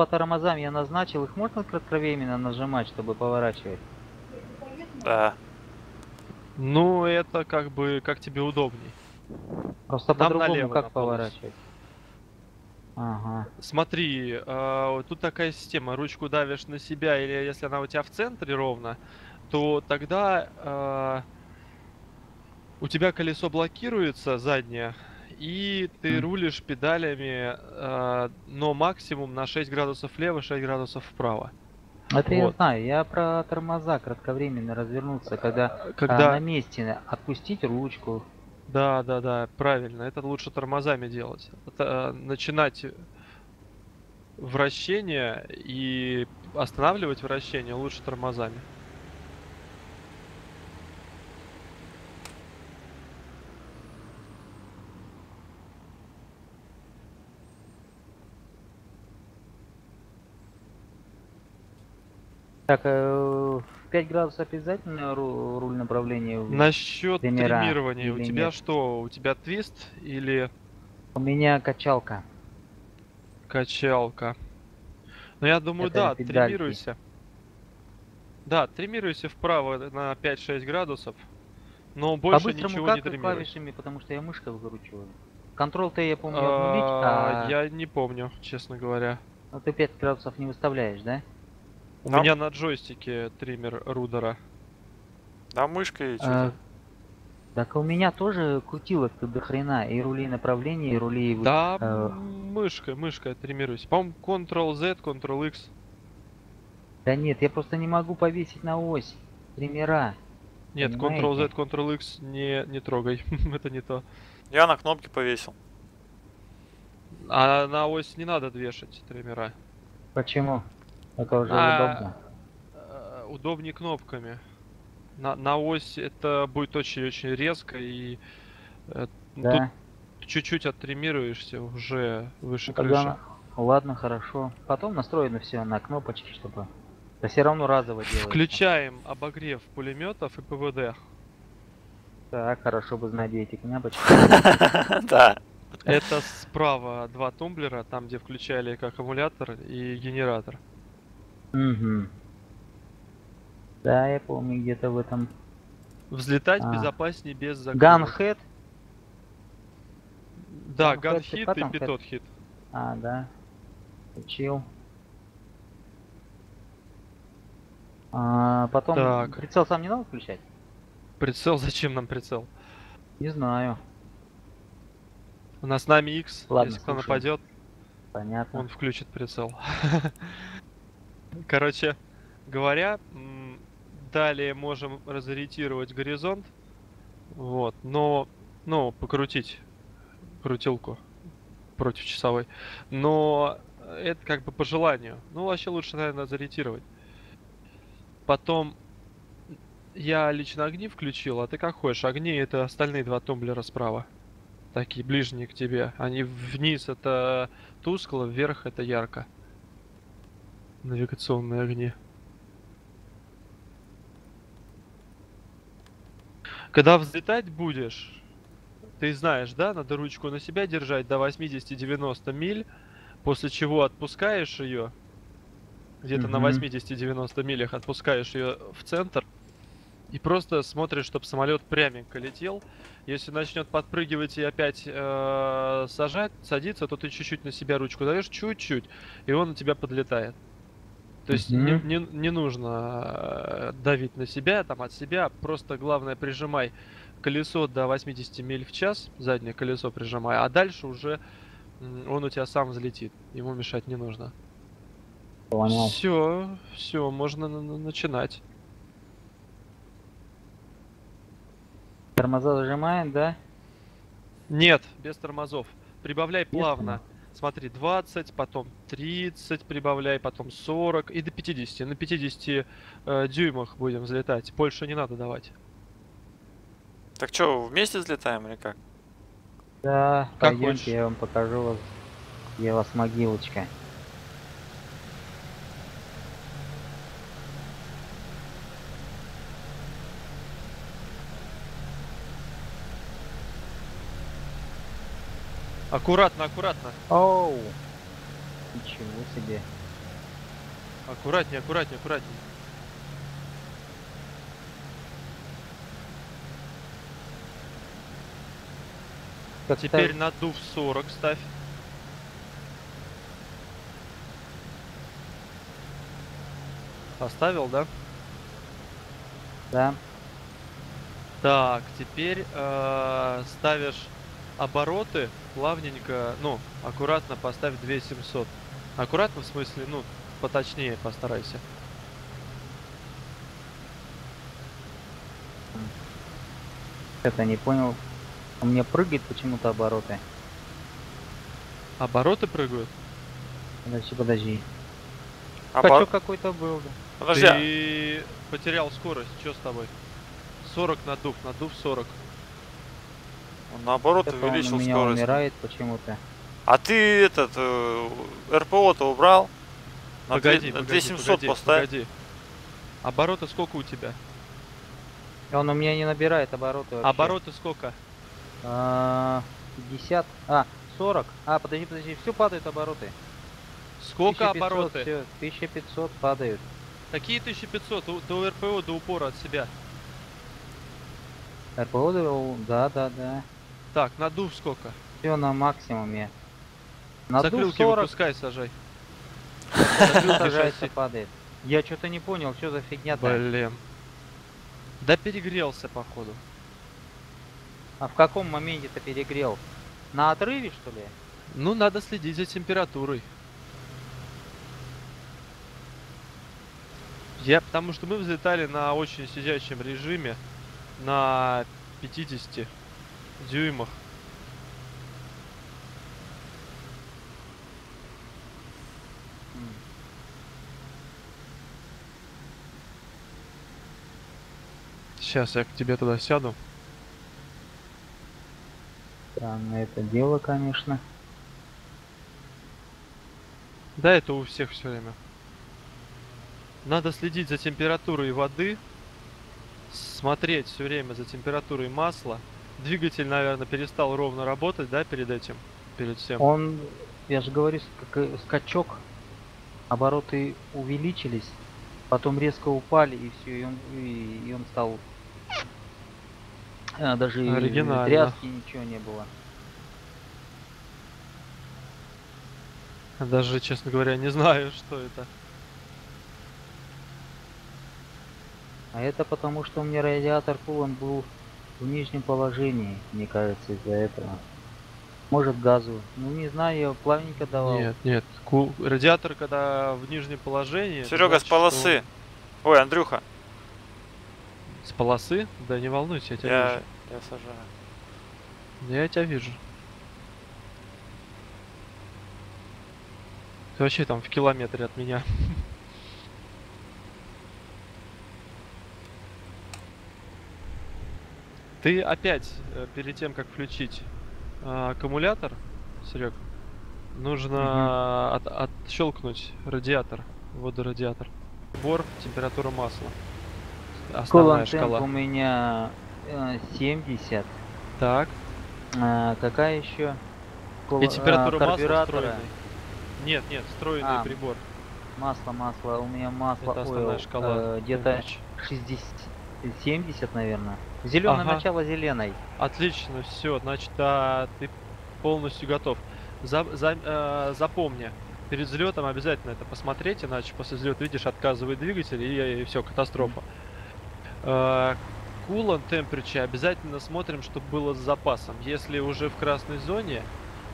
По тормозам я назначил, их можно кратковременно нажимать, чтобы поворачивать? Да. Ну, это как бы, как тебе удобней. Просто по-другому налево как поворачивать? Ага. Смотри, э, тут такая система, ручку давишь на себя, или если она у тебя в центре ровно, то тогда э, у тебя колесо блокируется заднее, и ты Мгм. рулишь педалями, э, но максимум на 6 градусов влево, 6 градусов вправо. Это я Вот. знаю, я про тормоза кратковременно развернуться, когда, а, Когда... на месте отпустить ручку. Да, да, да, правильно. Это лучше тормозами делать. Это, э, начинать вращение и останавливать вращение лучше тормозами. Так, э, в 5 градусов обязательно ру- руль направления? Насчет Тренера тримирования, у тебя нет? что? У тебя твист или У меня качалка. качалка? Ну я думаю, Это да, педальки. тримируйся. Да, тримируйся вправо на 5-6 градусов, но больше По-быстрому ничего как не тримируй. клавишами, потому что я мышкой выкручиваю. Контрол-то я помню обнулить, А, а Я не помню, честно говоря. ну, ты 5 градусов не выставляешь, да? У Там- меня на джойстике триммер рудера. Да, мышкой А, так у меня тоже крутилок тут до хрена, и рулей направления, и вот, Да, э, мышкой, мышкой триммируюсь. По-моему, Ctrl-Z, Ctrl-X. Да нет, я просто не могу повесить на ось триммера. Нет? Ctrl-Z, Ctrl-X не, не трогай. Это не то. Я на кнопки повесил. А на ось не надо вешать триммера. Почему? Это уже А, удобно. Э, Удобнее кнопками. На, на ось это будет очень-очень резко и э, Да. тут чуть-чуть оттримируешься уже выше Ну, тогда крыши. на- Ладно, хорошо. Потом настроено все на кнопочки, чтобы... Да все равно разово делается. Включаем обогрев пулеметов и ПВД. Так, хорошо бы знать, эти кнопочки. Да. Это справа два тумблера, там где включали как аккумулятор и генератор. Угу. Да, я помню, где-то в этом... Взлетать А. безопаснее без закрытия. Ганхед? Да, ганхит и питот хит. А, да. Учил. А, потом Так. прицел сам не надо включать? Прицел, зачем нам прицел? Не знаю. У нас с нами X, Ладно, если кто слушаю. нападет, Понятно. он включит прицел. Короче говоря, далее можем разориентировать горизонт. Вот, но, ну, покрутить крутилку против часовой. Но это как бы по желанию. Ну, вообще лучше, наверное, зариентировать. Потом я лично огни включил, а ты как хочешь. Огни это остальные два тумблера справа. Такие ближние к тебе. Они вниз это тускло, вверх это ярко. Навигационные огни. Когда взлетать будешь, ты знаешь, да, надо ручку на себя держать до 80-90 миль, после чего отпускаешь ее, где-то на Мгм. 80-90 милях отпускаешь ее в центр, и просто смотришь, чтобы самолет пряменько летел. Если начнет подпрыгивать и опять э, сажать, садиться, то ты чуть-чуть на себя ручку даешь, чуть-чуть, и он на тебя подлетает. То есть не, Мгм. не, не нужно э, давить на себя, там от себя, просто главное прижимай колесо до 80 миль в час, заднее колесо прижимай, а дальше уже он у тебя сам взлетит, ему мешать не нужно. Понял. Все, все, можно на- на- начинать. Тормоза зажимаем, да? Нет, без тормозов. Прибавляй Без плавно. Смотри, 20, потом 30 прибавляй, потом 40 и до 50. На 50 э, дюймах будем взлетать. Больше не надо давать. Так что, вместе взлетаем или как? Да, Как пойдемте, хочешь. я вам покажу вас, где у вас могилочка. Аккуратно, аккуратно. Оу! Ничего себе. Аккуратнее, аккуратнее, аккуратнее. Как-то Теперь надув 40 ставь. Поставил, да? Да. Так, теперь э, ставишь обороты плавненько, ну, аккуратно поставь 2700. Аккуратно в смысле, ну, поточнее постарайся. Это не понял. У меня прыгает почему-то обороты. Обороты прыгают? Подожди, подожди. А Скачок по- какой-то был, да. Подожди, а- Ты потерял скорость, что с тобой? 40 надув, надув 40. Он наоборот Это он у увеличил меня скорость. умирает почему-то. А ты этот э, РПО-то убрал? На погоди, две- на погоди, 2700 погоди, поставь. погоди. Обороты сколько у тебя? Он у меня не набирает обороты вообще. Обороты сколько? А, 50. А, 40. А, подожди, подожди. Все падают обороты. Сколько 1500, обороты? всё, 1500 падают. Какие 1500? У- До РПО, до упора от себя. РПО, да, да, да. Так, надув сколько? Все на максимуме. Надув Закрылки 40, выпускай, сажай. сажается, падает. Я что-то не понял, что за фигня-то. Блин. Да перегрелся, походу. А в каком моменте ты перегрел? На отрыве, что ли? Ну, надо следить за температурой. Я, потому что мы взлетали на очень сидячем режиме, на 50 дюймах. Сейчас я к тебе туда сяду. Странное это дело, конечно. Да, это у всех все время. Надо следить за температурой воды, смотреть все время за температурой масла. Двигатель, наверное, перестал ровно работать, да, перед этим, перед всем. Он, я же говорю, ска- скачок, обороты увеличились, потом резко упали, и все, и он, и, и он стал... а, даже Оригинально. тряски ничего не было. Даже, честно говоря, не знаю, что это. А это потому, что у меня радиатор кулон был в нижнем положении, мне кажется, из-за этого. Может газу. Ну не знаю, я плавненько давал. Нет, нет. ку- Радиатор, когда в нижнем положении. Серега, значит, с что полосы. Ой, Андрюха, С полосы? Да не волнуйся, я тебя я, вижу. я сажаю. Я тебя вижу. Ты вообще там в километре от меня. Ты опять, э, перед тем, как включить э, аккумулятор, Серег, нужно от- отщелкнуть радиатор, водорадиатор. Бор, температура масла. Основная шкала. у меня э, 70. Так. А, какая еще? И температура масла карбюратора. встроенной. Нет, нет, встроенный А, прибор. Масло, масло. У меня масло Это основная oil, шкала. э, где-то Температур. 60, 70, наверное. Зеленое Ага. начало зеленой. Отлично, все, значит, а, ты полностью готов. За- за- э, запомни, перед взлетом обязательно это посмотреть, иначе после взлета видишь, отказывает двигатель и, все, катастрофа. Э, Coolant temperature обязательно смотрим, чтобы было с запасом. Если уже в красной зоне,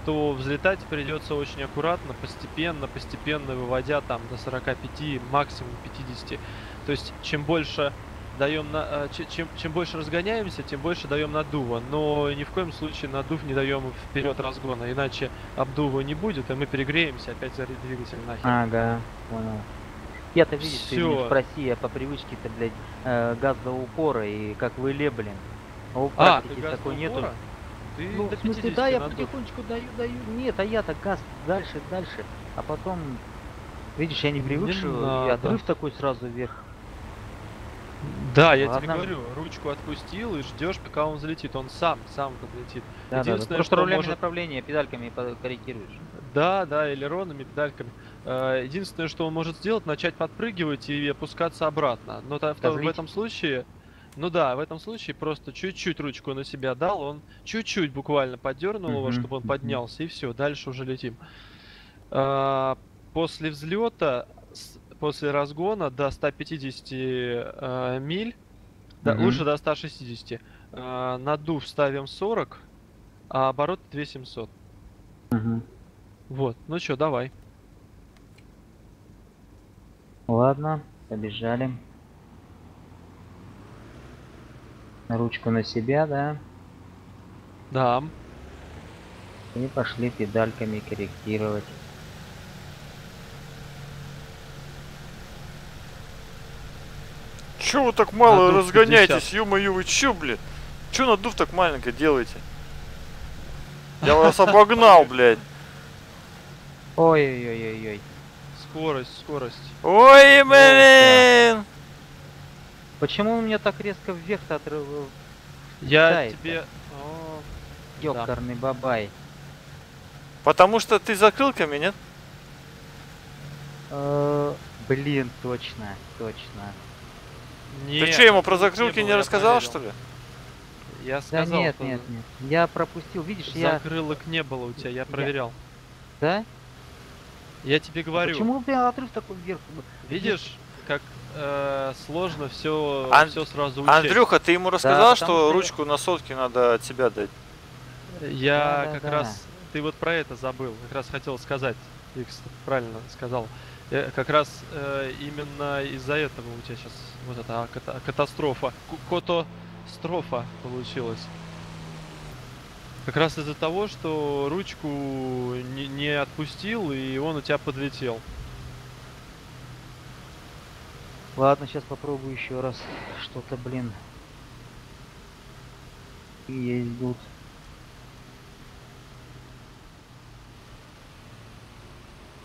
то взлетать придется очень аккуратно, постепенно, постепенно выводя там до 45, максимум 50. То есть чем больше даем на, э, че- чем, чем больше разгоняемся, тем больше даем надува. Но ни в коем случае надув не даем вперед разгона, иначе обдува не будет, и мы перегреемся, опять зарит двигатель нахер. Ага, понял. Я-то видишь, ты Всё. меня спроси, я по привычке-то, блядь, э, газ до упора и как в Иле, блин. А у А, ты практики газ такой нету. упора? Ты Ну, в смысле, 50 да, я потихонечку даю, даю. Нет, а я-то газ дальше, дальше. А потом, видишь, я не Не привык, что и надо. отрыв такой сразу вверх. Да, я тебе Ладно. говорю, ручку отпустил и ждешь, пока он взлетит. Он сам, сам подлетит. Да, да, да. Единственное, Просто что рулями может- направления, педальками корректируешь. Да, да, элеронами, педальками. Э, Единственное, что он может сделать, начать подпрыгивать и опускаться обратно. Но в, в этом случае, ну да, в этом случае просто чуть-чуть ручку на себя дал, он чуть-чуть буквально поддернул его, чтобы он поднялся, и все, дальше уже летим. А, После взлета, после разгона до 150 э, миль, да, Мгм. лучше до 160, э, надув ставим 40, а оборот 2700. Мгм. Вот, ну чё, давай. Ладно, побежали. Ручку на себя, да? Да. И пошли педальками корректировать. Чё вы так мало Надув разгоняетесь, 50. ё-моё, вы чё, блин? Чё надув так маленько делаете? Я вас обогнал, блядь. Ой-ой-ой-ой-ой. Скорость, скорость. Ой, блин! Почему у меня так резко вверх-то отрыв... Я Да, это- тебе... Ёкарный бабай. Потому что ты закрылками, нет? Э, Блин, точно, точно. Ты нет, что, ему про закрылок закрылки не было, я рассказал, проверил. что ли? Я Да сказал, нет, что нет, нет. Я пропустил, видишь, я... закрылок не было у тебя, я проверял. Да? Я тебе говорю, Почему, блин, отрыв такой вверх? видишь, как э, сложно все, Ан- все сразу учесть. Андрюха, ты ему рассказал, потому что я- ручку на сотке надо от тебя дать? Я Да, да, как да. раз, ты вот про это забыл, как раз хотел сказать, Икс правильно сказал. Я как раз э, именно из-за этого у тебя сейчас вот эта а, ката- катастрофа, котострофа получилась. Как раз из-за того, что ручку не, не отпустил, и он у тебя подлетел. Ладно, сейчас попробую еще раз. Что-то, блин. Ездят.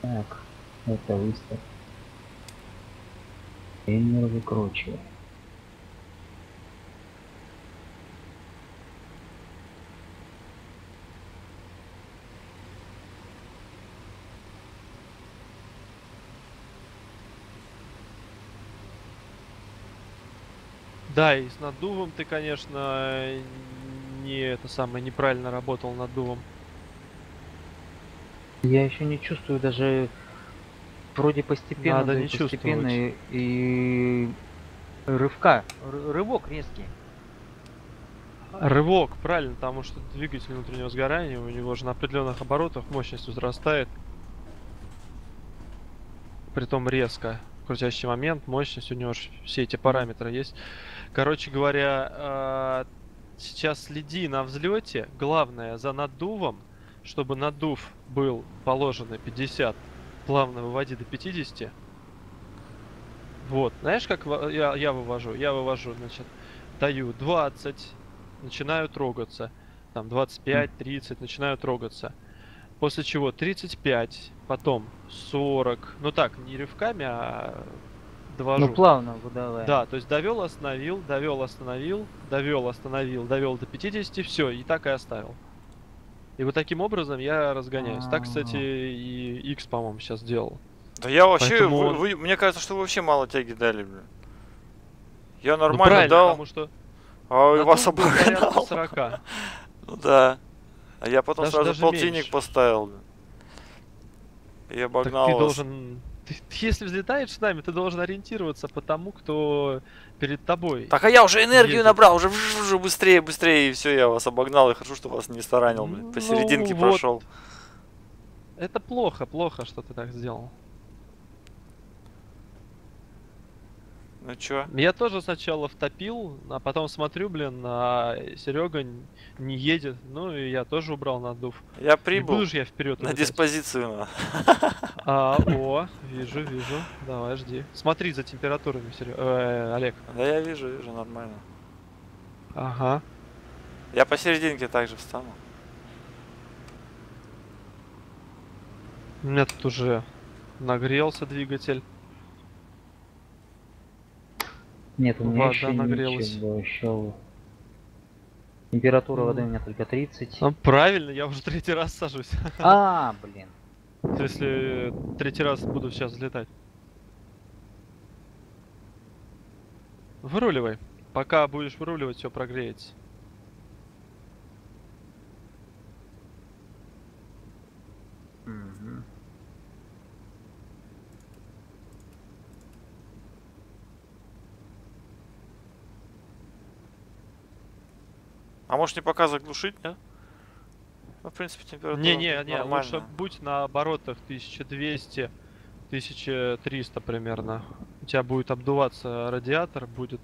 Так, это выставь. Тренер выкручивай. Да, и с наддувом ты, конечно, не это самое неправильно работал наддувом. Я еще не чувствую даже вроде постепенно, Надо да не постепенно и, и рывка, рывок резкий. Рывок, правильно, потому что двигатель внутреннего сгорания у него же на определенных оборотах мощность возрастает. Притом резко. Крутящий момент, мощность, у него же все эти параметры есть. Короче говоря, а, сейчас следи на взлете. Главное за наддувом, чтобы наддув был положен на 50, плавно выводи до 50. Вот, знаешь, как я, я вывожу? Я вывожу, значит, даю 20, начинаю трогаться. Там 25, 30, начинаю трогаться. После чего 35, потом 40. Ну так, не рывками, а довожу. Ну плавно выдавая. Да, то есть довел, остановил, довел, остановил, довел, остановил, довел до 50, все, и так и оставил. И вот таким образом я разгоняюсь. Так, кстати, и X, по-моему, сейчас делал. Да я вообще, Поэтому вы- вы- мне кажется, что вы вообще мало тяги дали, блин. Я Ну, нормально правильно, дал, потому что а на вас обогнал. 40. Ну да. А я потом Даже- сразу даже полтинник меньше. поставил. блин. И Так обогнал ты вас. должен... ты- если взлетаешь с нами, ты должен ориентироваться по тому, кто перед тобой. Так а я уже энергию Едет. набрал, уже, уже быстрее, быстрее, и все, я вас обогнал, и хорошо, что вас не старанил, блин. Ну, Посерединке вот. прошел. Это плохо, плохо, что ты так сделал. Ну чё? Я тоже сначала втопил, а потом смотрю, блин, а Серега не едет. Ну и я тоже убрал надув. Я Не прибыл буду ж я вперед. на диспозицию. на. А, о, вижу, вижу. Давай, жди. Смотри за температурами, Серега. Э, Олег. Да я вижу, вижу, нормально. Ага. Я посерединке также встану. У меня тут уже нагрелся двигатель. Нет, у меня Вода еще нагрелась. ничего, еще... Температура воды у меня только 30. Ну, правильно, я уже третий раз сажусь. А, блин. Если третий раз буду сейчас взлетать. Выруливай. Пока будешь выруливать, все прогреется. А может не пока заглушить, нет? Ну, в принципе, температура Не, не, не, лучше нормальная. будь на оборотах 1200, 1300 примерно. У тебя будет обдуваться радиатор, будет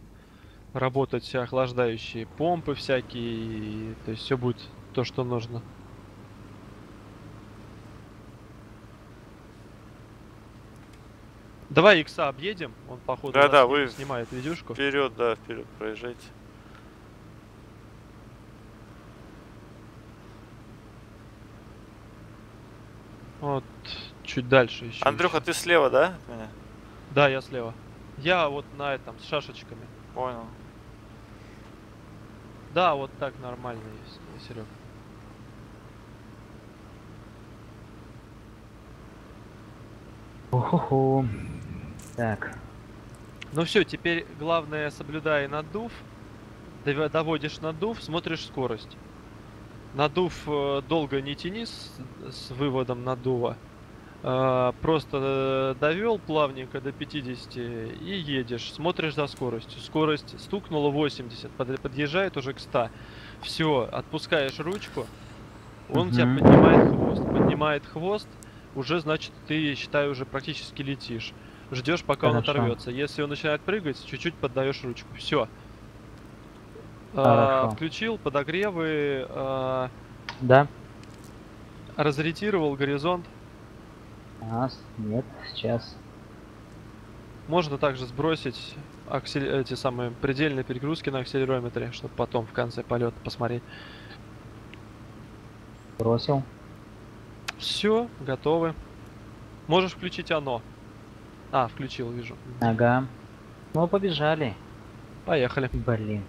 работать все охлаждающие помпы всякие, и- то есть все будет то, что нужно. Давай икса объедем, он походу Да-да, нас вы снимает видюшку. Вперед, да, вперед проезжайте. Вот чуть дальше еще. Андрюха, ты слева, да, от меня? Да, я слева. Я вот на этом с шашечками. Понял. Да, вот так нормально есть, Серег. Уху. Так. Ну все, теперь главное соблюдай надув. Дов- Доводишь надув, смотришь скорость. Надув э, долго не тяни с, с выводом надува. А, просто довел плавненько до 50 и едешь. Смотришь за скоростью. Скорость стукнула 80, под- подъезжает уже к 100. Все, отпускаешь ручку. Он тебя Мгм. поднимает хвост. Поднимает хвост, уже значит ты, считай, уже практически летишь. Ждешь, пока он Хорошо. оторвется. Если он начинает прыгать, чуть-чуть поддаешь ручку. Все. Хорошо. включил подогревы, а, Да? разориентировал горизонт. А, нет, сейчас. Можно также сбросить аксель- эти самые предельные перегрузки на акселерометре, чтобы потом в конце полета посмотреть. Бросил. Все, готовы. Можешь включить оно. А, включил, вижу. Ага. Ну, побежали. Поехали. Блин.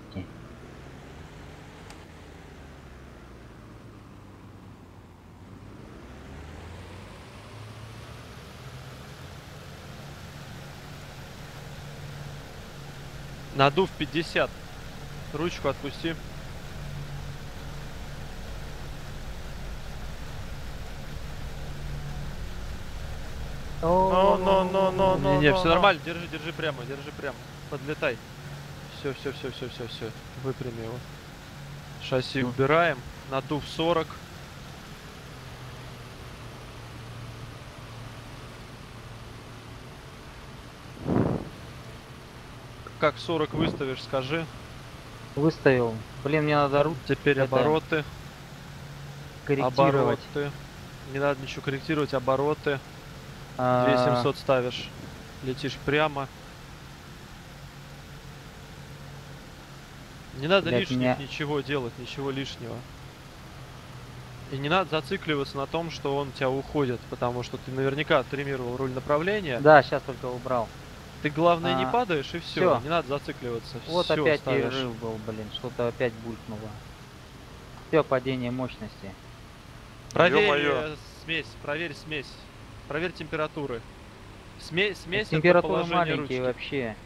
Надув 50. Ручку отпусти. Но, но, но, но, но. Не, все но. нормально, держи, держи прямо, держи прямо. Подлетай. Все, все, все, все, все, все. Выпрями его. Шасси убираем. Надув 40. Как 40 выставишь, скажи. Выставил. Блин, мне надо рут Теперь это- обороты. корректировать. Обороты. Не надо ничего корректировать, обороты. А, 2700 ставишь. Летишь прямо. Не надо Блядь, лишних меня- ничего делать, ничего лишнего. И не надо зацикливаться на том, что он у тебя уходит, потому что ты наверняка тримировал руль направления. Да, сейчас только убрал. Ты главное не А, падаешь и все. Не надо зацикливаться. Вот Всё опять ставишь. перерыв был, блин. Что-то опять булькнуло. Все, падение мощности. Проверь э, смесь, проверь смесь. Проверь температуры. Смесь, смесь это Температура положение маленькие ручки. вообще.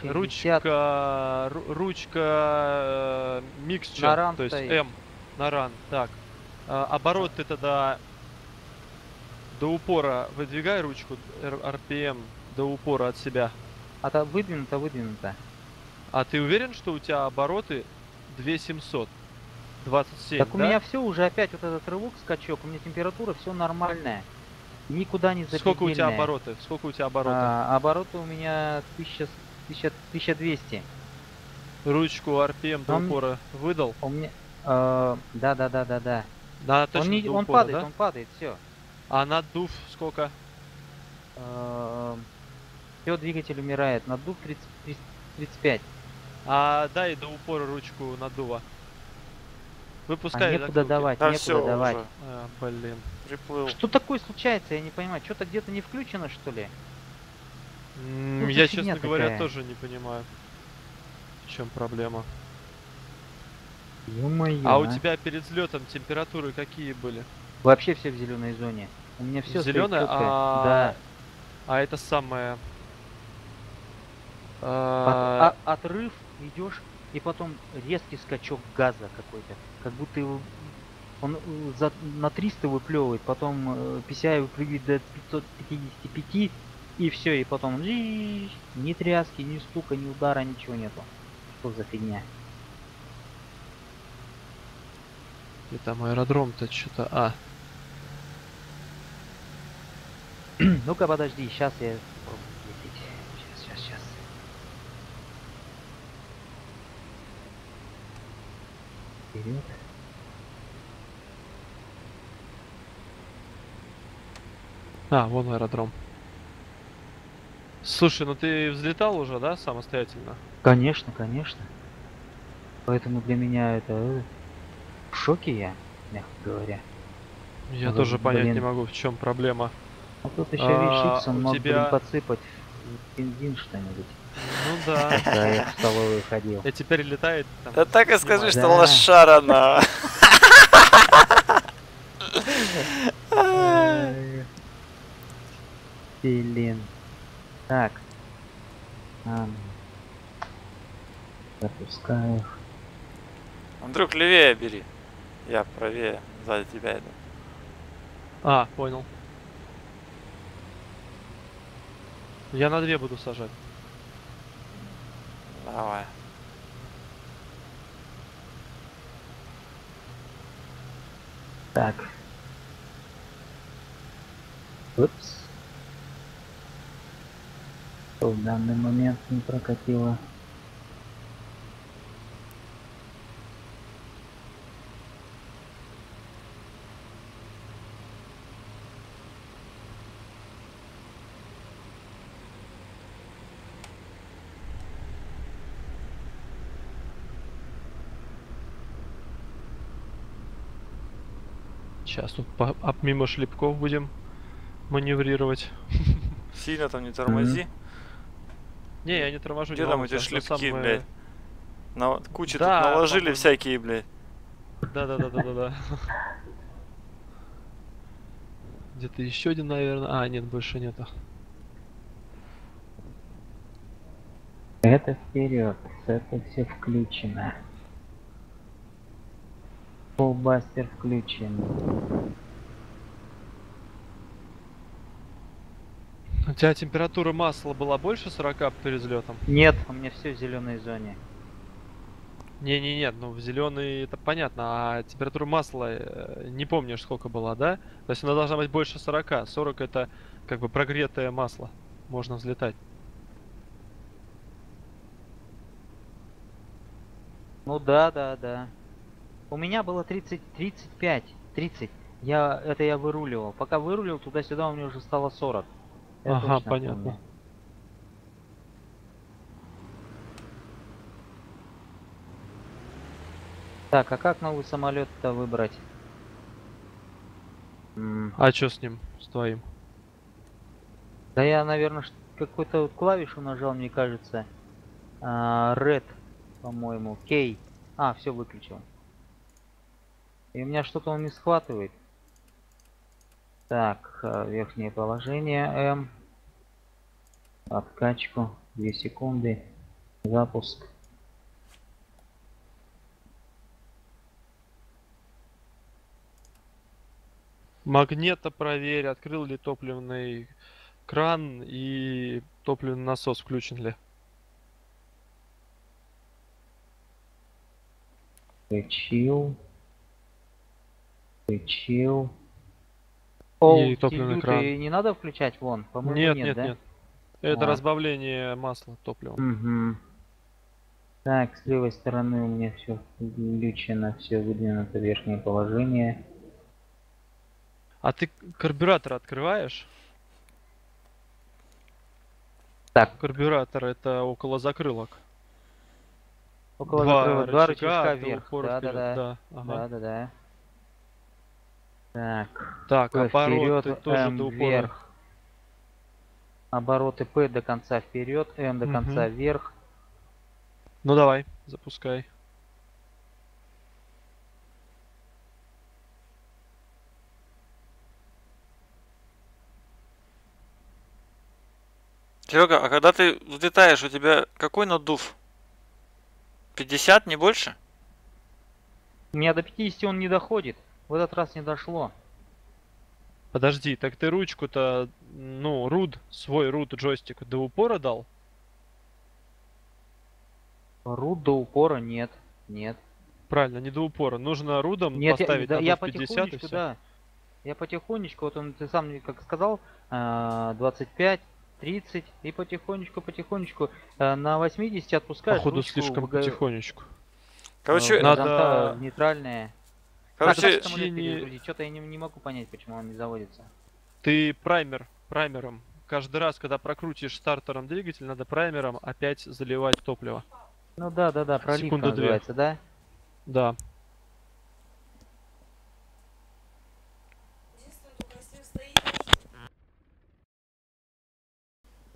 60. Ручка, ру- ручка миксчер, На ран то есть стоит. М на ран. Так, А, оборот ты тогда до упора выдвигай ручку RPM до упора от себя. А то выдвинуто, выдвинуто. А ты уверен, что у тебя обороты 2700? 27, так у да? меня все уже опять вот этот рывок, скачок. У меня температура все нормальная. Никуда не Сколько у тебя запредельная. обороты? Сколько у тебя обороты? А, обороты у меня 1000, 1000, 1200. Ручку RPM до Он- упора выдал? У меня... э, Да, да, да, да, да. Да, Он, точно не, до он упора, падает, да? он падает, все. А надув сколько? Все, двигатель умирает. Надув 30, 30, 35. А дай до упора ручку надува. А Выпускай некуда закрылки. давать, Да некуда все, давать. уже. А, блин. Приплыл. Что такое случается, я не понимаю. Что-то где-то не включено, что ли? М, Ну, Я, честно говоря, такая? тоже не понимаю. В чем проблема? Ё-моё. А у тебя перед взлетом температуры какие были? Вообще все в зеленой зоне. У меня все Зеленая, а... Да. А это самое... А, а- отрыв идешь, и потом резкий скачок газа какой-то. Как будто его он э, за, на 300 выплевывает, потом э, PCI выпрыгивает до 555, и все, и потом ни тряски, ни стука, ни удара, ничего нету. Что за фигня? И там аэродром-то что-то... А, Ну-ка, подожди, сейчас я попробую лететь. Сейчас, сейчас, сейчас. Вперед. а, вон аэродром. Слушай, ну ты взлетал уже, да, самостоятельно? Конечно, конечно. Поэтому для меня это э, в шоке я, мягко говоря. Я Ну, тоже понять не блин. могу, в чем проблема. А тут еще А, вещицам у надо тебя- блин, подсыпать бензин что-нибудь. Ну да. Когда я в столовую ходил. И теперь летает там. Да так и скажи, что Да. лошара на. Блин. Так. Ам. Запускаю. Андрюх, левее бери. Я правее, сзади тебя иду. А, понял. Я на две буду сажать. Давай. Так. Упс. В данный момент не прокатило. Сейчас тут по, об- мимо шлепков будем маневрировать. Сильно там не тормози. Не, я не торможу. Где не там эти шлепки, самое- блядь? На кучу Да, тут наложили по-моему. всякие, блядь. Да-да-да-да-да. Где-то еще один, наверное. А, нет, больше нету. Это вперед, это все включено. Полбастер включен. У тебя температура масла была больше 40 перед взлетом? Нет, у меня все в зеленой зоне. Не-не, нет, ну в зеленый это понятно, а температура масла э, не помнишь сколько была, да? То есть она должна быть больше 40. 40 это как бы прогретое масло. Можно взлетать. Ну да, да, да. У меня было 30, 35, 30. Я, это я выруливал. Пока вырулил туда-сюда, у меня уже стало 40. Я Ага, понятно. помню. Так, а как новый самолет-то выбрать? А что с ним, с твоим? Да я, наверное, какую-то вот клавишу нажал, мне кажется. А, Red, по-моему. K. А, все выключил. И у меня что-то он не схватывает. Так, а, верхнее положение М. Откачку. 2 секунды. Запуск. Магнето проверь, открыл ли топливный кран и топливный насос включен ли. Включил. Включил. О, И топливный дилюты кран. не надо включать вон? По-моему, Нет, нет, нет, да? нет. Это А. разбавление масла топливом. Угу. Так, с левой стороны у меня все включено, все выдвинуто верхнее положение. А ты карбюратор открываешь? Так, Карбюратор это около закрылок. около закрыла два рычажка вверх. Да, да, вперед, да. да. ага. Да, да, да. Так, так вперед, тоже М. Вверх. Обороты P до конца вперед, М до угу. конца вверх. Ну давай, запускай. Серега, а когда ты взлетаешь, у тебя какой надув? 50, не больше? Меня до 50 он не доходит. В этот раз не дошло. Подожди, так ты ручку-то, ну, руд, свой руд джойстик до упора дал? Рут до упора нет. Нет. Правильно, не до упора. Нужно рудом Нет, я, поставить да, на я 50 и все. да. Я потихонечку, вот он, ты сам как сказал, а, 25, 30, и потихонечку, потихонечку а, на 80 отпускаешь Походу ручку слишком в потихонечку. Короче, э, надо- горизонта короче, Короче, Что-то я не, не могу понять, почему он не заводится. Ты праймер, праймером. Каждый раз, когда прокрутишь стартером двигатель, надо праймером опять заливать топливо. Ну да, да, да, проливка Секунду две. называется, да? Да.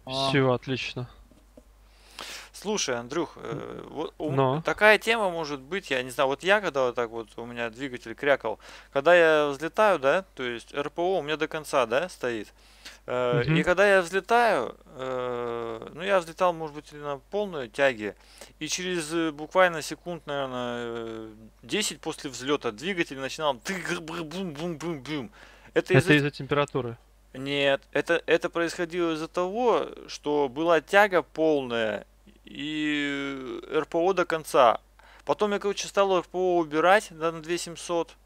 О, Все, отлично. Слушай, Андрюх, э, вот Но. такая тема может быть, я не знаю, вот я когда вот так вот у меня двигатель крякал, когда я взлетаю, да, то есть РПО у меня до конца, да, стоит. Э, Мгм. И когда я взлетаю, э, ну я взлетал, может быть, на полной тяге, и через э, буквально секунд, наверное, 10 после взлета двигатель начинал бум-бум-бум-бум-бум. Это Это из-за из-за температуры. нет, это, это происходило из-за того, что была тяга полная и РПО до конца. Потом я, короче, стал РПО убирать да, на 2700,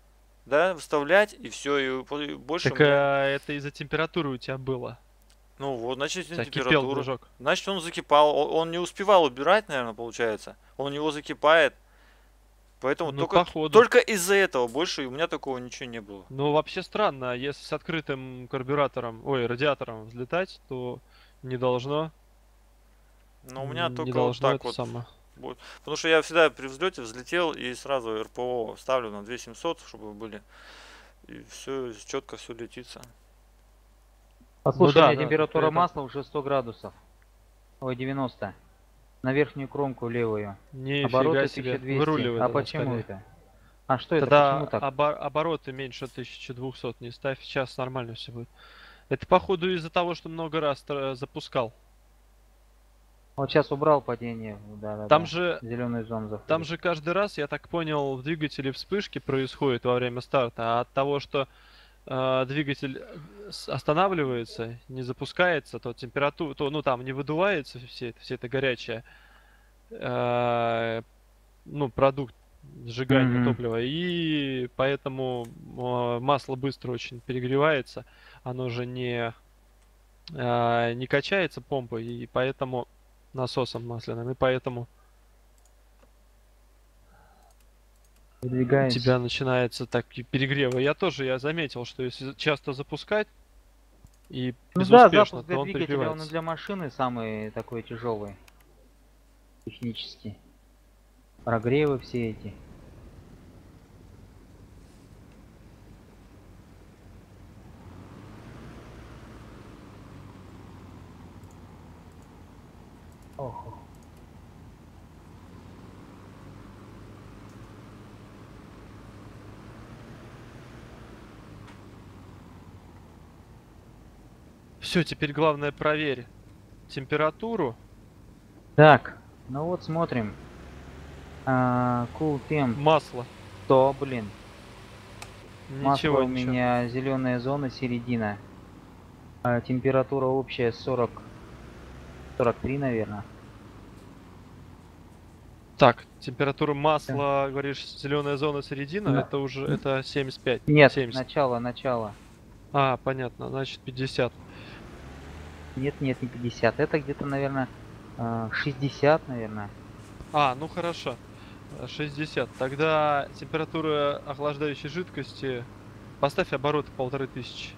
да, вставлять, и все, и больше Так меня- а, это из-за температуры у тебя было. Ну вот, значит, температура. движок. Значит, он закипал. Он, он не успевал убирать, наверное, получается. Он у него закипает. Поэтому Ну, только, походу. только из-за этого больше у меня такого ничего не было. Ну, вообще странно, если с открытым карбюратором, ой, радиатором взлетать, то не должно. Но у меня м, только не вот так это вот. самое. Потому что я всегда при взлете взлетел и сразу РПО ставлю на 2700, чтобы были. И все четко все летится. Послушай, Ну да, да, температура этом- масла уже 100 градусов. Ой, 90. На верхнюю кромку левую. Нифига Обороты себе, 1200. выруливай А почему скорее. это? А что это? Тогда Почему так? оба- обороты меньше 1200 не ставь, сейчас нормально все будет. Это походу из-за того, что много раз запускал. Вот сейчас убрал падение. Да, да, Там да. же Зеленый зон заходит. Там же каждый раз, я так понял, в двигателе вспышки происходят во время старта, а от того, что э, двигатель э, останавливается, не запускается, то температура, то, ну там не выдувается все это, все это горячее, э, ну продукт сжигания Мгм. топлива, и поэтому э, масло быстро очень перегревается, оно же не э, не качается помпой, и поэтому насосом масляным, и поэтому у тебя начинается так перегревы. Я тоже, я заметил, что если часто запускать и Ну да, то для он двигателя, он для машины самый такой тяжелый. Технически. Прогревы все эти. Все, теперь главное проверь температуру. Так, ну вот смотрим. А, cool temp Масло. 100, блин. Масло Ничего, у ничего. меня зеленая зона, середина. А, температура общая 40... 43, наверное. Так, температура масла, говоришь, зеленая зона середина, Да. это уже это 75. Нет, 70. начало, начало. А, понятно, значит 50. Нет, нет, не 50. Это где-то, наверное, а, 60, наверное. А, ну хорошо. Э, 60. Тогда температура охлаждающей жидкости. Поставь обороты полторы тысячи.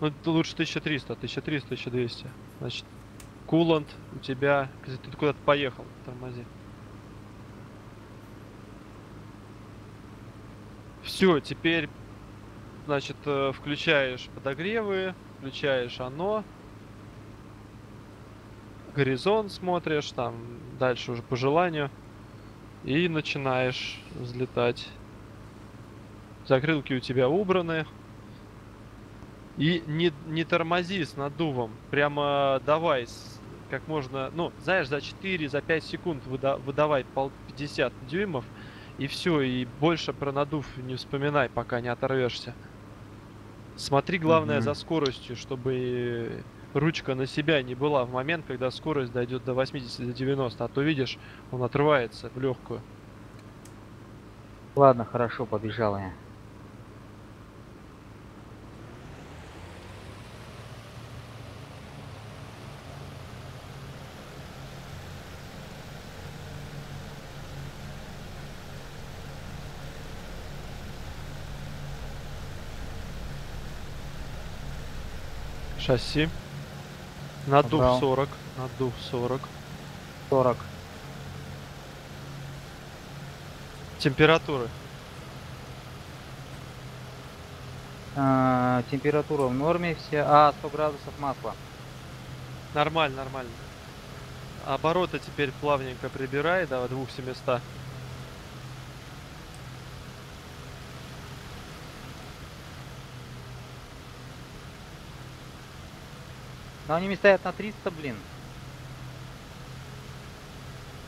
Ну, лучше 1300, 1300, 1200. Значит, кулант у тебя... Ты куда-то поехал, тормози. Все, теперь, значит, э, включаешь подогревы, включаешь оно, горизонт смотришь, там дальше уже по желанию. И начинаешь взлетать. Закрылки у тебя убраны. И не, не тормози с наддувом. Прямо давай как можно, ну, знаешь, за 4, за 5 секунд выда- выдавай пол 50 дюймов. И все, и больше про надув не вспоминай, пока не оторвешься. Смотри, главное, Мгм. за скоростью, чтобы ручка на себя не была в момент, когда скорость дойдет до 80 до 90, а то видишь, он отрывается в легкую. Ладно, хорошо, побежал я. Шасси. Надув Убрал. 40. Надув 40. 40. Температуры. А, температура в норме все. А, 100 градусов масла. Нормально, нормально. Обороты теперь плавненько прибирай до 2700. Но они не стоят на 300, блин.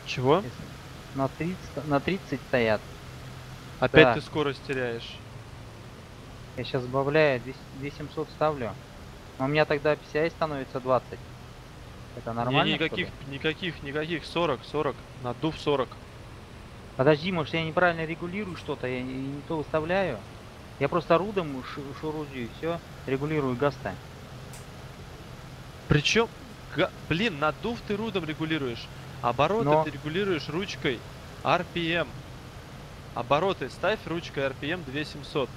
Чего? На 30, на 30 стоят. Опять Да. ты скорость теряешь. Я сейчас сбавляю, 200 2700 ставлю. Но у меня тогда PCI становится 20. Это нормально? Не, никаких, никаких, никаких. 40, 40. Надув 40. Подожди, может я неправильно регулирую что-то, я не, не то выставляю. Я просто рудом шу- шурудю и все, регулирую газ-то. Причем, блин, надув ты рудом регулируешь. Обороты Но- ты регулируешь ручкой RPM. Обороты ставь ручкой RPM 2700.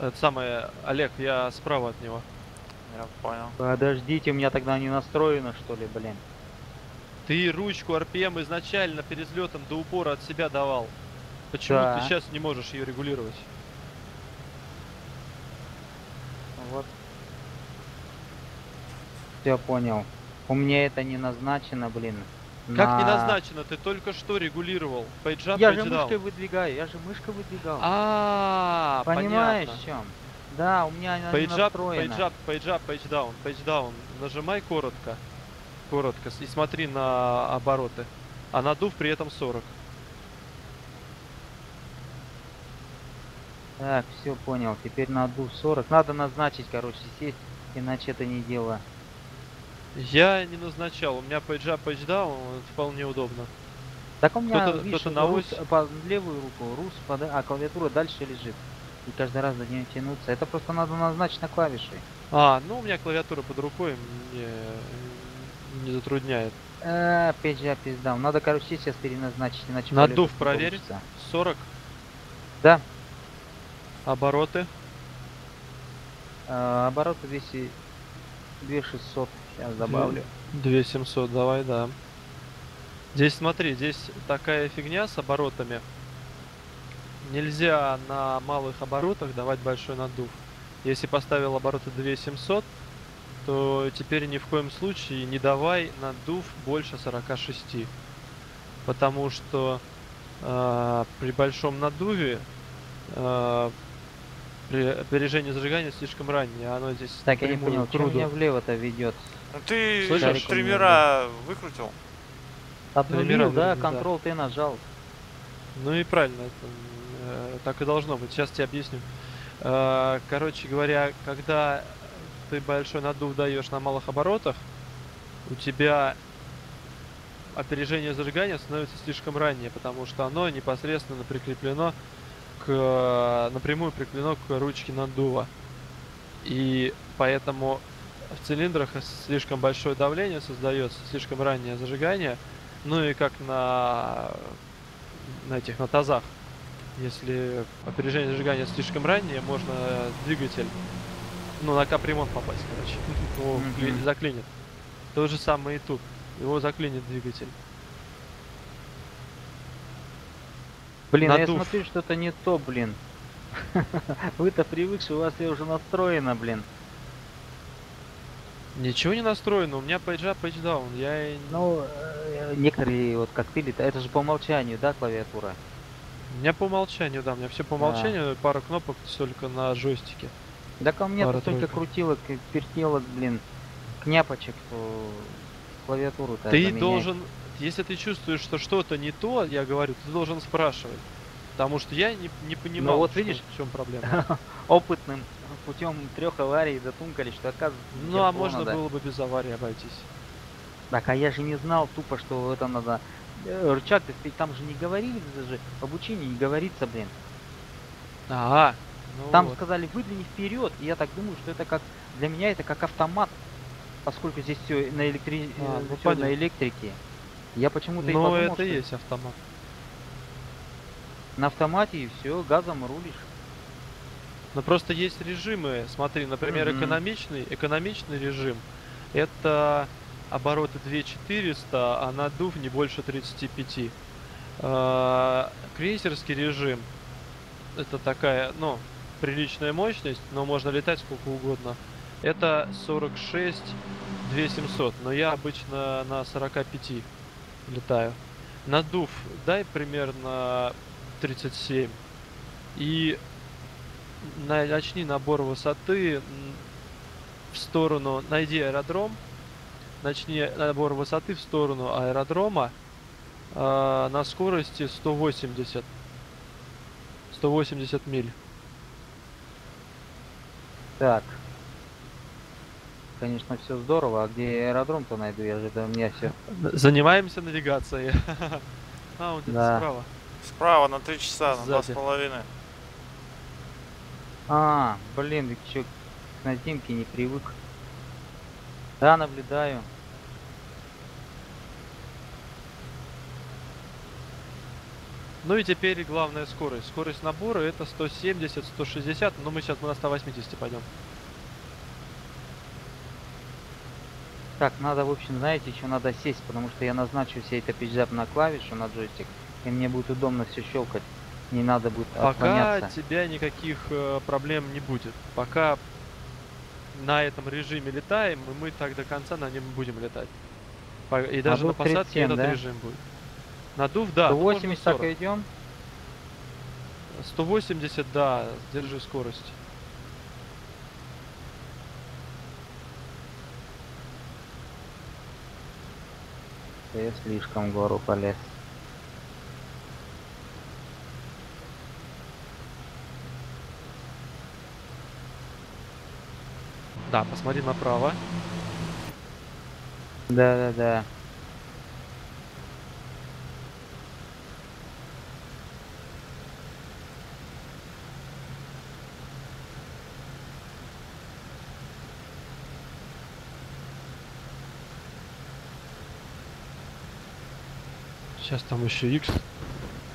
Это самое, Олег, я справа от него. Я понял. Подождите, у меня тогда не настроено, что ли, блин. Ты ручку RPM изначально перед взлетом до упора от себя давал. Почему Да. ты сейчас не можешь ее регулировать? Вот. Все понял. У меня это не назначено, блин. Как не на- назначено? Ты только что регулировал. Page Up, Я же мышкой выдвигаю, я же мышкой выдвигал. А, Понимаешь, понятно. в чем? Да, у меня она не Пейджап, пейджап, пейджап, пейдждаун, пейдждаун. Нажимай коротко. Коротко. И смотри на обороты. А надув при этом 40. Так, все понял. Теперь на надув 40. Надо назначить, короче, сесть, иначе это не дело. Я не назначал. У меня Page Up, Page Down, вполне удобно. Так у меня, Кто-то- на ось. по левую руку, РУС, под- а клавиатура дальше лежит. И каждый раз до нее тянуться. Это просто надо назначить на клавиши. А, ну у меня клавиатура под рукой, мне не затрудняет. А, опять же, пиздал. Надо, короче, сейчас переназначить, иначе Надув проверь. получится. 40. Да. Обороты. А, обороты 200... 2600. Сейчас добавлю. 2700, давай, да. Здесь смотри, здесь такая фигня с оборотами. Нельзя на малых оборотах давать большой надув. Если поставил обороты 2700, то теперь ни в коем случае не давай надув больше 46. Потому что э, при большом надуве э, при опережении зажигания слишком раннее. Оно здесь Так, я не понял, к что руду. меня влево-то ведет? Ну ты Слышишь? триммера выкрутил? Обнулил, да. Ctrl T нажал. Ну и правильно, это, э, так и должно быть. Сейчас тебе объясню. Э, Короче говоря, когда ты большой надув даешь на малых оборотах, у тебя опережение зажигания становится слишком раннее, потому что оно непосредственно прикреплено к напрямую прикреплено к ручке наддува. И поэтому в цилиндрах слишком большое давление создается, слишком раннее зажигание. Ну и как на, на этих, на тазах. Если опережение зажигания слишком раннее, можно двигатель, ну, на капремонт попасть, короче. Его Мгм. кли- заклинит. То же самое и тут. Его заклинит двигатель. Блин, а я Надув. смотрю, что-то не то, блин. Вы-то привыкшие, у вас все уже настроено, блин. Ничего не настроено, у меня Page Up, Page Down. Я Ну, э, некоторые, вот как ты, лета- это же по умолчанию, да, клавиатура? У меня по умолчанию, да, у меня все по Да. умолчанию, пара кнопок только на джойстике. А меня тут Пара-тройка. только крутилок, и вертелок, блин, княпочек, то клавиатуру-то Ты заменять. должен, если ты чувствуешь, что что-то не то, я говорю, ты должен спрашивать. Потому что я не, не понимал, вот что- видишь, в чем проблема. опытным путем трех аварий дотумкали, что оказывается Ну а можно надо. было бы без аварии обойтись. Так, а я же не знал тупо, что это надо... э, Рычаг, там же не говорили даже, в обучении не говорится, блин. Ага. ну Там вот. сказали выдвини вперед, и я так думаю, что это как для меня это как автомат, поскольку здесь все на, электри... А, ну на электрике. Я почему-то и Ну подумал, это что есть автомат. на автомате и все, газом рулишь. Но просто есть режимы. Смотри, например, Мгм. экономичный, экономичный режим. Это обороты 2400, а надув не больше 35. А, Крейсерский режим. Это такая, ну, приличная мощность, но можно летать сколько угодно. Это 46 2700, но я обычно на 45 летаю. Надув дай примерно 37. И начни набор высоты в сторону, найди аэродром, начни набор высоты в сторону аэродрома а, на скорости 180. 180 миль. Так. Конечно, все здорово, а где аэродром-то найду? Я же да, у меня все. Занимаемся навигацией. А, вот это Да. справа. Справа на 3 часа, на два с половиной. А, блин, еще к наземке не привык. Да, наблюдаю. Ну и теперь главная скорость. Скорость набора это 170-160, но мы сейчас мы на 180 пойдем. Так, надо, в общем, знаете, еще надо сесть, потому что я назначу все это пиджаб на клавишу, на джойстик, и мне будет удобно все щелкать. Не надо будет Пока отклоняться. тебя никаких э, проблем не будет. Пока на этом режиме летаем, и мы так до конца на нем будем летать. И даже на Надув посадке 37, этот да? режим будет. Надув, да. можно 180 так 40. и идем. 180, да, держи скорость. Я слишком гору полез. Да, посмотри направо. Да-да-да. Сейчас там еще X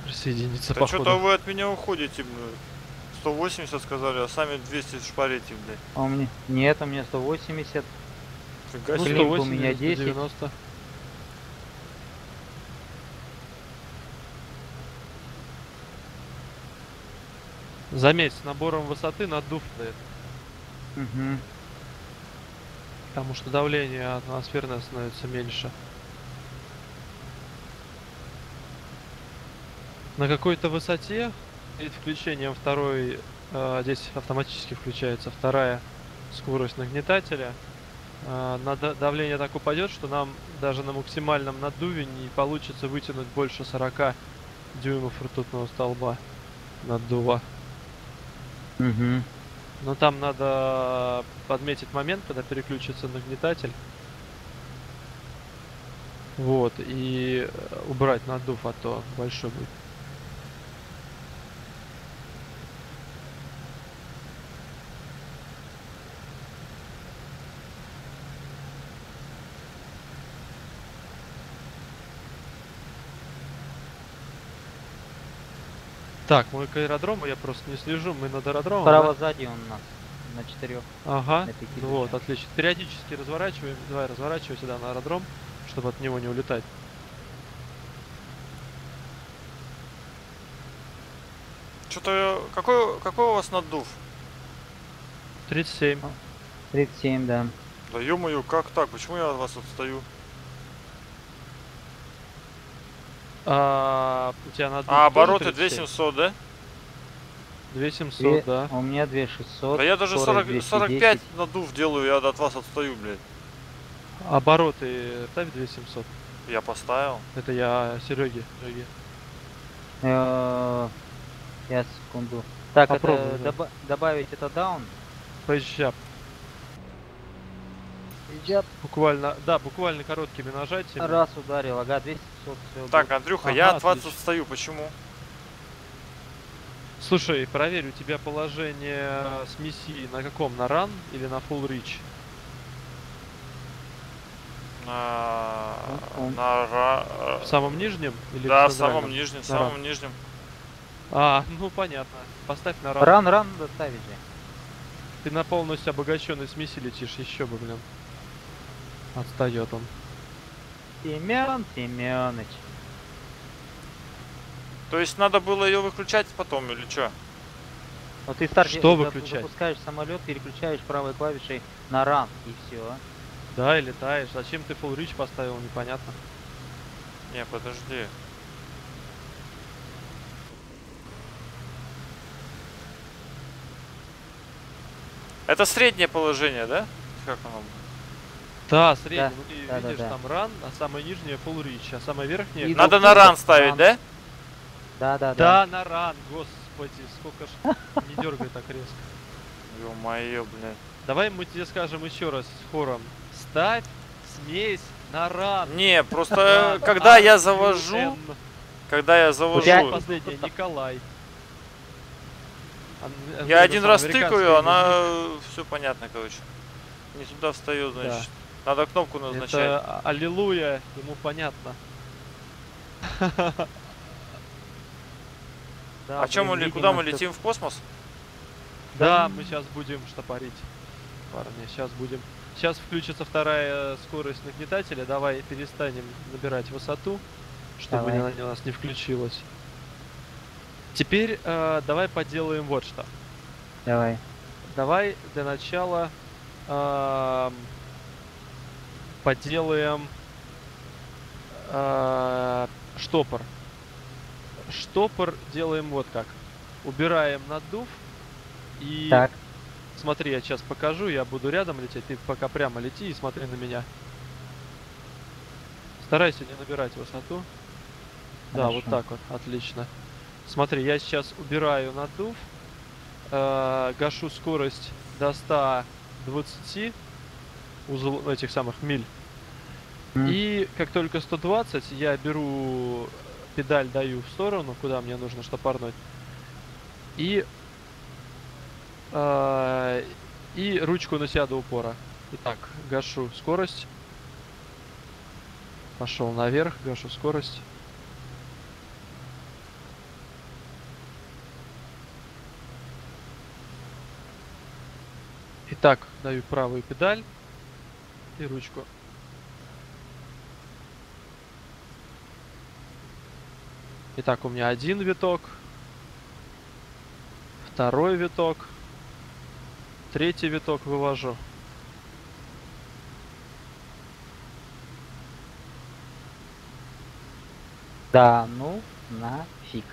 присоединится, Да походу. что-то вы от меня уходите, блядь. 180 сказали, а сами 200 шпарите, блядь. А у меня... Нет, у меня 180. Фига Ну, себе. Климп у меня 10. 190. Заметь, с набором высоты надув дает, Угу. потому что давление атмосферное становится меньше. На какой-то высоте перед включением второй, э, здесь автоматически включается вторая скорость нагнетателя, э, надо- давление так упадет, что нам даже на максимальном наддуве не получится вытянуть больше 40 дюймов ртутного столба наддува. Угу. Но там надо подметить момент, когда переключится нагнетатель. Вот, и э, убрать наддув, а то большой будет. Так, мы к аэродрому, я просто не слежу, мы над аэродромом. да? Справа сзади он у нас. На четырех. Ага, на пяти ну вот, отлично. Периодически разворачиваем, давай разворачивай сюда на аэродром, чтобы от него не улетать. Что-то какой, какой у вас надув? 37. 37, да. Да ё-моё, как так? Почему я от вас отстаю? А, у тебя надо. А обороты 2700, да? 2700, Две- да. У меня 2600. Да я даже 40, 40, 210. 45 надув делаю, я от вас отстаю, блядь. Обороты ставь 2700. Я поставил. Это я Сереге. Сереге. Э, Я секунду. Так, Попробуй, это да. доба- добавить это даун. Page up. Буквально, да, буквально короткими нажатиями. Раз ударил, ага, 200 все. Так, Андрюха, я Ага, от вас отлично. отстаю, почему? Слушай, проверь, у тебя положение с миссии на каком? На ран или на full reach? На... Он- на ра- В самом нижнем или Да, в самом нижнем, в На самом ран. нижнем. А, ну понятно. Поставь на ран. Ран, ран доставить же. Ты на полностью обогащенной смеси летишь, еще бы, блин. Отстает он. Семен Семеныч. То есть надо было ее выключать потом или что? Вот ты старт Что выключать? запускаешь самолет, переключаешь правой клавишей на ран и все. Да, и летаешь. Зачем ты full reach поставил, непонятно. Не, подожди. Это среднее положение, да? Как оно? Да, средний. Да, ну ты да, да, видишь, да. там ран, а самое нижнее full reach, а самое верхнее... И Надо на ран да, ставить, ран. да? Да, да, да. Да, на ран, господи, сколько ж... Не дергай так резко. Ё-моё, блядь. Давай мы тебе скажем еще раз с хором. Ставь смесь на ран. Не, просто Э, когда я завожу, когда я завожу, Последняя, Николай. Я один раз тыкаю, она все понятно, короче. Не туда встает, Да. значит. Надо кнопку назначать. Это а- аллилуйя, ему понятно. Да, а чем мы, куда мы летим в космос? Да, мы сейчас будем штопорить. Парни, сейчас будем. Сейчас включится вторая скорость нагнетателя. Давай перестанем набирать высоту, чтобы Давай. она у нас не включилась. Теперь э, давай поделаем вот что. Давай. Давай для начала ам, поделаем а, штопор. Штопор делаем вот как. Убираем наддув и Так, смотри, я сейчас покажу, я буду рядом лететь, ты пока прямо лети и смотри на меня. Старайся не набирать высоту. Да, вот Хорошо. так вот, отлично. Смотри, я сейчас убираю наддув, э, гашу скорость до 120 узл этих самых миль. М. И как только 120, я беру педаль, даю в сторону, куда мне нужно штопорнуть. И э, и ручку на себя до упора. Итак, гашу скорость. Пошел наверх, гашу скорость. Итак, даю правую педаль и ручку. Итак, у меня один виток, второй виток, третий виток вывожу. да, ну нафиг.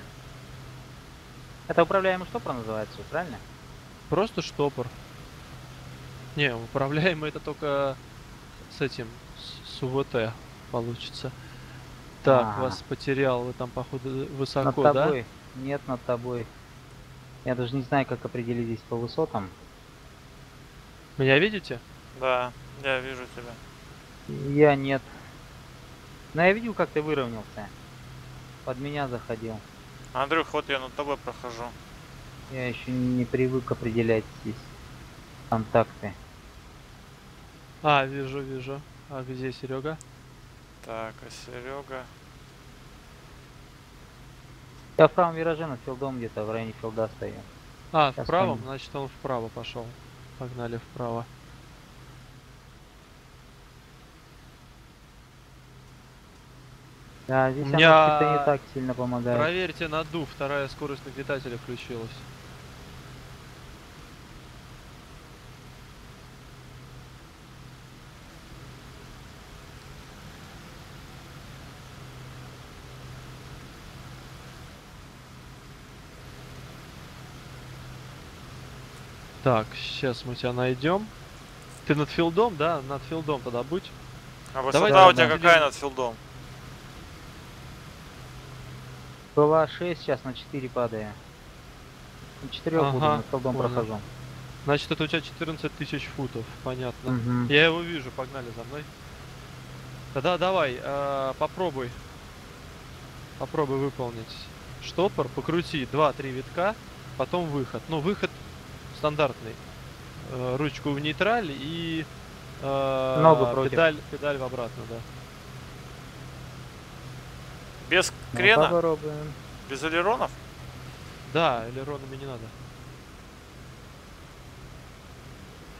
Это управляемый штопор называется, правильно? Просто штопор. Не, управляемый это только с этим, с, УВТ получится. Так, Ага. вас потерял, вы там походу над высоко, да? тобой. Нет, над тобой. Я даже не знаю, как определить здесь по высотам. Меня видите? Да, я вижу тебя. Я нет. Но я видел, как ты выровнялся. Под меня заходил. Андрюх, вот я над тобой прохожу. Я еще не привык определять здесь контакты. А, вижу, вижу. А где Серега? Так, а Серега. Я в правом вираже над филдом где-то в районе филда стою. А, Сейчас в правом, значит он вправо пошел. Погнали вправо. Да, здесь У меня что-то не так сильно помогает. Проверьте надув, вторая скорость нагнетателя включилась. Так, сейчас мы тебя найдем. Ты над филдом, да? Над филдом тогда будь. А высота Давай, у тебя да. какая над филдом? Была 6, сейчас на 4 падаю. На 4 буду, Ага, над колдом понял. прохожу. Значит, это у тебя 14 тысяч футов. Понятно. Мгм. Я его вижу, погнали за мной. Тогда давай, э, попробуй. Попробуй выполнить штопор, покрути 2-3 витка, потом выход. Ну, выход стандартный. Э, ручку в нейтраль и э, Ногу против. педаль, педаль в обратно, да. Без Ну, крена? попробуем. Без элеронов? Да, элеронами не надо.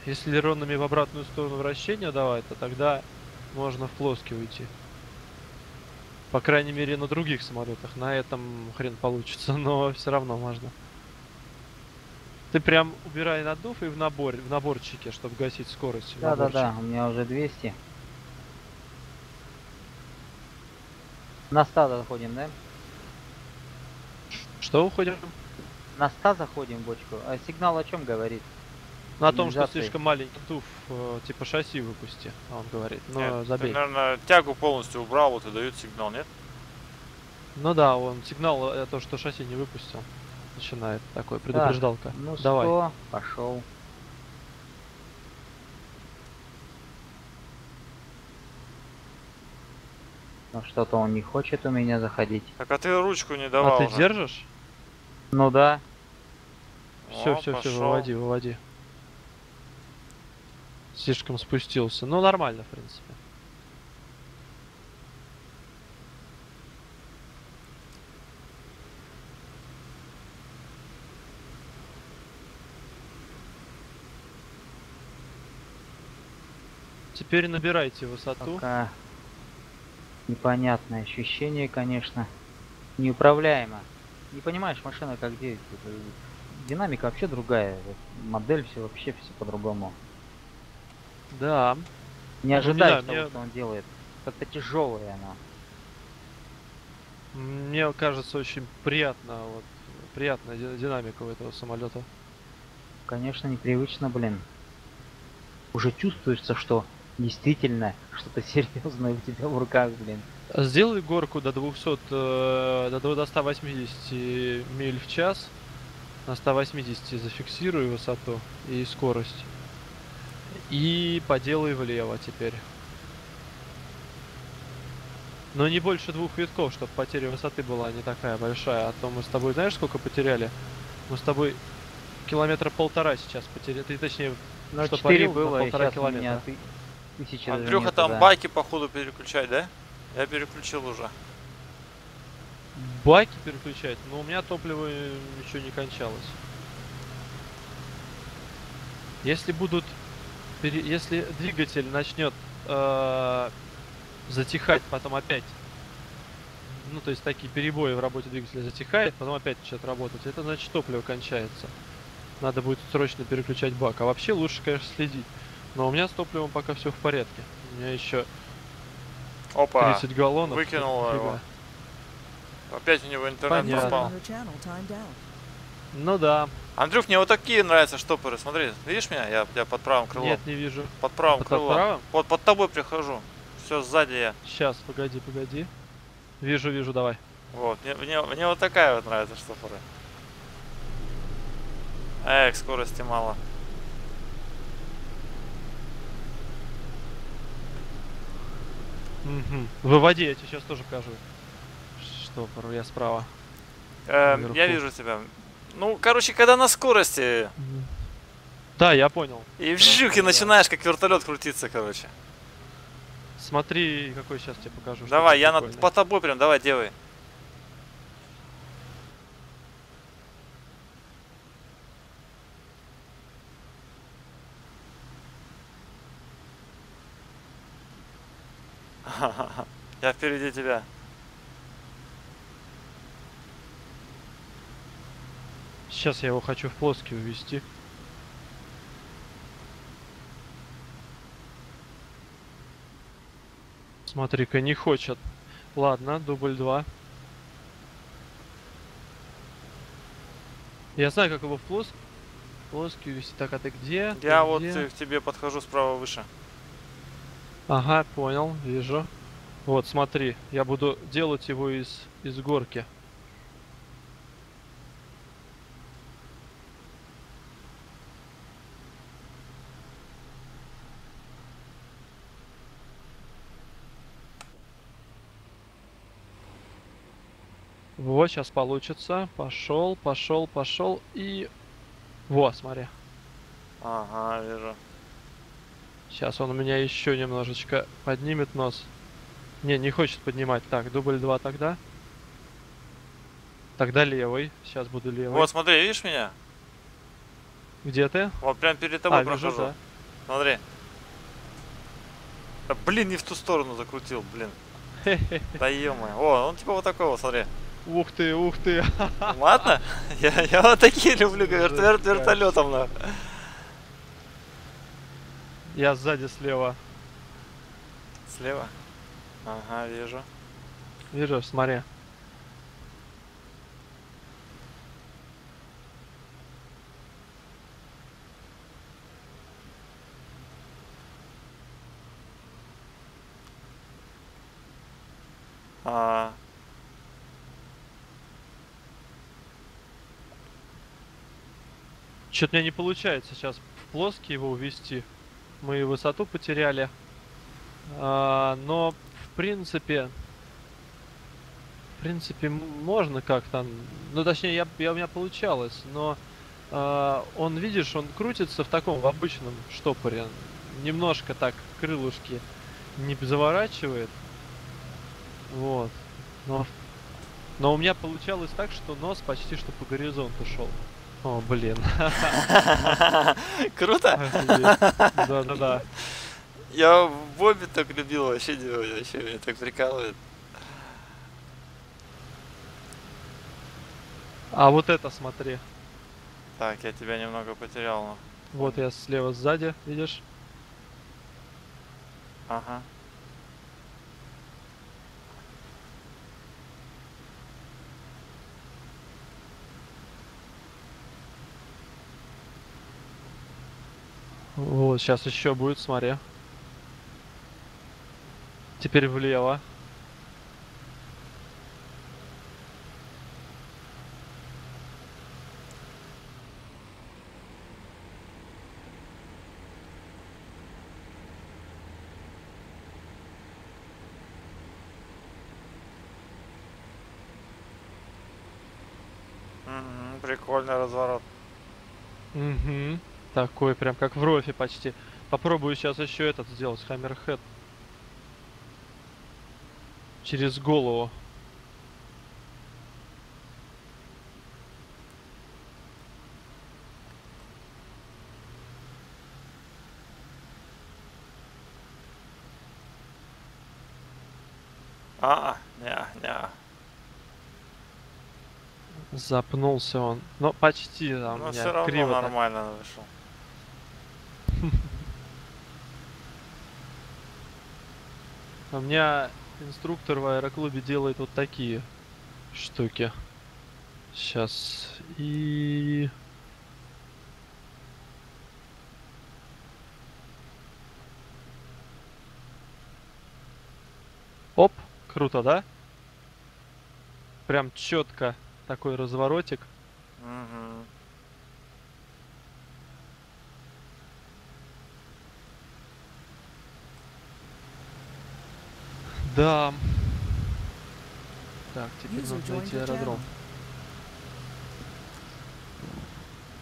Если элеронами в обратную сторону вращения давать, то тогда можно в плоский уйти. По крайней мере на других самолетах. На этом хрен получится, но все равно можно. Ты прям убирай надув и в набор, в наборчике, чтобы гасить скорость. в Да, да, наборчик. да, у меня уже 200. На 100 заходим, да? Что уходим? На 100 заходим в бочку. А сигнал о чем говорит? На том, что слишком маленький туф, э, типа шасси выпусти, он говорит. Но Нет, ты, забей. наверное, тягу полностью убрал, вот и дает сигнал, нет? Ну да, он сигнал, э, то, что шасси не выпустил. Начинает такой предупреждалка. Ну 100, Давай. пошел. Ну что-то он не хочет у меня заходить. Так а ты ручку не давал а ты уже. держишь? Ну да. Все, О, все, все, пошел. выводи, выводи. Слишком спустился. Ну, нормально, в принципе. Теперь набирайте высоту. Пока непонятное ощущение, конечно. Неуправляемо. Не понимаешь, машина как действует. э, Динамика вообще другая. Модель все вообще все по-другому. Да. Не Ну, не ожидаешь того, мне- что он делает. Как-то тяжелая она. Мне кажется, очень приятно, вот, приятная ди- динамика у этого самолета. Конечно, непривычно, блин. Уже чувствуется, что действительно что-то серьезное у тебя в руках, блин. Сделай горку до 200, э, до, до 180 миль в час. На 180 зафиксируй высоту и скорость. И поделай влево теперь. Но не больше двух витков, чтобы потеря высоты была не такая большая. А то мы с тобой знаешь, сколько потеряли? Мы с тобой километра полтора сейчас потеряли. Ты точнее, Ну, Что 4 парил было, полтора километра. ты- тысяча Андрюха там да. байки походу переключать, да? Я переключил уже. баки переключать, но у меня топливо ничего не кончалось. Если будут, пере- если двигатель начнет э, затихать, потом опять, ну то есть такие перебои в работе двигателя затихает, потом опять начинает работать, это значит топливо кончается. Надо будет срочно переключать бак. А вообще лучше, конечно, следить. Но у меня с топливом пока все в порядке. У меня еще Опа, 30 галлонов. выкинул его. опять у него интернет Понятно. пропал. Ну да. Андрюх, мне вот такие нравятся штопоры, смотри, видишь меня? Я, я под правым крылом. Нет, не вижу. Под правым Под крылом. правым? Вот под тобой прихожу. Все, сзади я. Сейчас, погоди, погоди. Вижу, вижу, давай. Вот, мне, мне, мне вот такая вот нравится штопоры. Эх, скорости мало. Мгм. Выводи, я тебе сейчас тоже покажу. Что, я справа. Эм, Наверху. я вижу тебя. Ну, короче, когда на скорости Да, я понял. и вжух, и да. начинаешь как вертолет крутиться, короче. Смотри, какой сейчас тебе покажу. давай, я над, по тобой прям, давай, делай. Я впереди тебя. Сейчас я его хочу в плоский увести. Смотри-ка, не хочет. Ладно, дубль 2. Я знаю, как его в плоский. плоский увести. Так, а ты где? Ты Я вот где? к тебе подхожу справа выше. Ага, понял, вижу. Вот, смотри, я буду делать его из, из горки. Вот, сейчас получится. Пошел, пошел, пошел и... Во, смотри. Ага, вижу. Сейчас он у меня еще немножечко поднимет нос. Не, не хочет поднимать. Так, дубль 2 тогда. Тогда левый. Сейчас буду левый. Вот, смотри, видишь меня? Где ты? Вот прям перед тобой а, вижу, прохожу. да. Смотри. Да, блин, не в ту сторону закрутил, блин. Да ё О, он типа вот такого, смотри. Ух ты, ух ты. Ладно? Я, я вот такие люблю, вер, Жесть вер, какая. вертолетом, на. Я сзади слева. Слева? Ага, вижу. Вижу, смотри. А, Что-то меня не получается сейчас в плоский его увести. Мы высоту потеряли. А, но, в принципе... В принципе, можно как-то... Ну, точнее, я, я, у меня получалось, но... а, он, видишь, он крутится в таком, в обычном штопоре. Немножко так крылышки не заворачивает. Вот. Но, но у меня получалось так, что нос почти что по горизонту шел. О, блин. Круто? Да-да-да. Я в Бобби так любил вообще делать, вообще меня так прикалывает. А вот это смотри. Так, я тебя немного потерял. но- Вот я слева сзади, видишь? Ага. Вот, сейчас еще будет, смотри. Теперь влево. Прикольный разворот. Угу. Такой прям как в рофе почти. Попробую сейчас еще этот сделать, хаммерхед. Через голову. А, не, не. Запнулся он. Но почти там Но все равно криво так. нормально вышел. У меня инструктор в аэроклубе делает вот такие штуки. Сейчас. И... Оп, круто, да? Прям четко такой разворотик. Да. Так, теперь User нужно найти аэродром.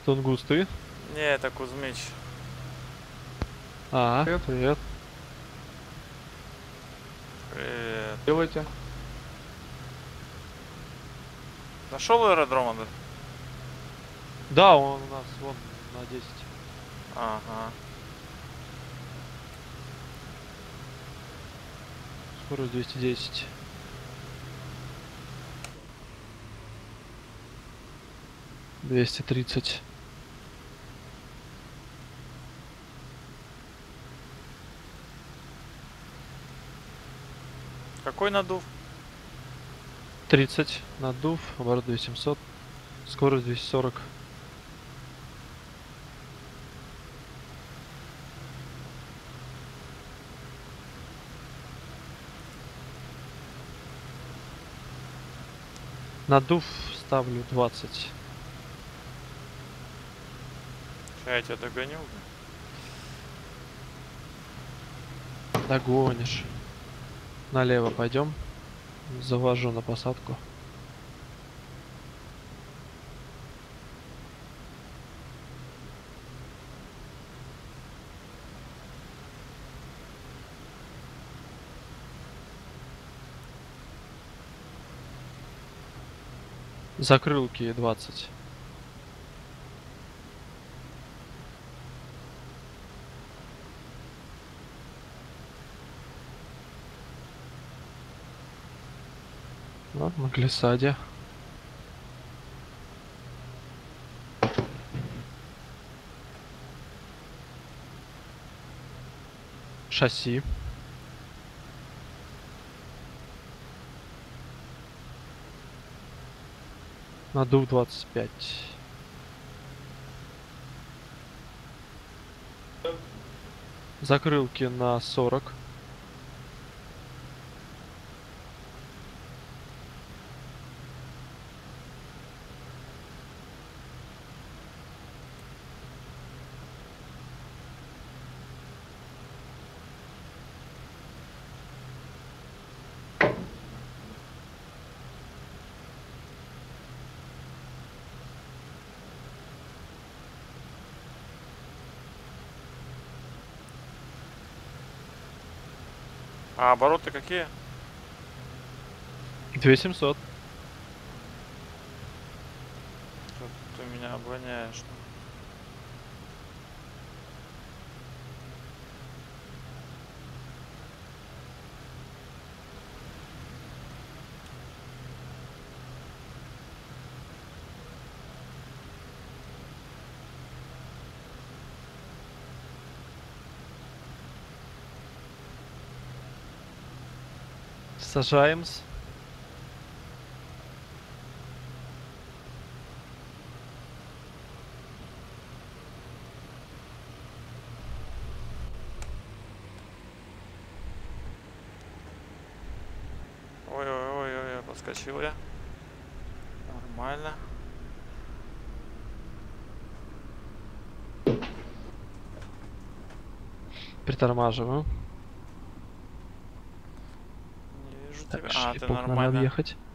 Тунгус, ты? Не, это Кузьмич. А, Привет. привет. Привет. Делайте. Нашел аэродром, Андрей? Да, он у нас вон на 10. Ага. Скорость 210. Двести тридцать. Какой надув? Тридцать. Надув. Оборот 2700. Скорость 240. Надув ставлю 20. Ща я тебя догоню. Догонишь. Налево пойдем. Завожу на посадку. Закрылки 20. Вот, на глиссаде. Шасси. Надув 25. Закрылки на 40. А обороты какие? 2700. Тут ты меня обгоняешь. Сажаемся. Ой-ой-ой, подскочил я. Нормально. Притормаживаю. Не вижу Так, тебя. А, ты шлепок надо нормально.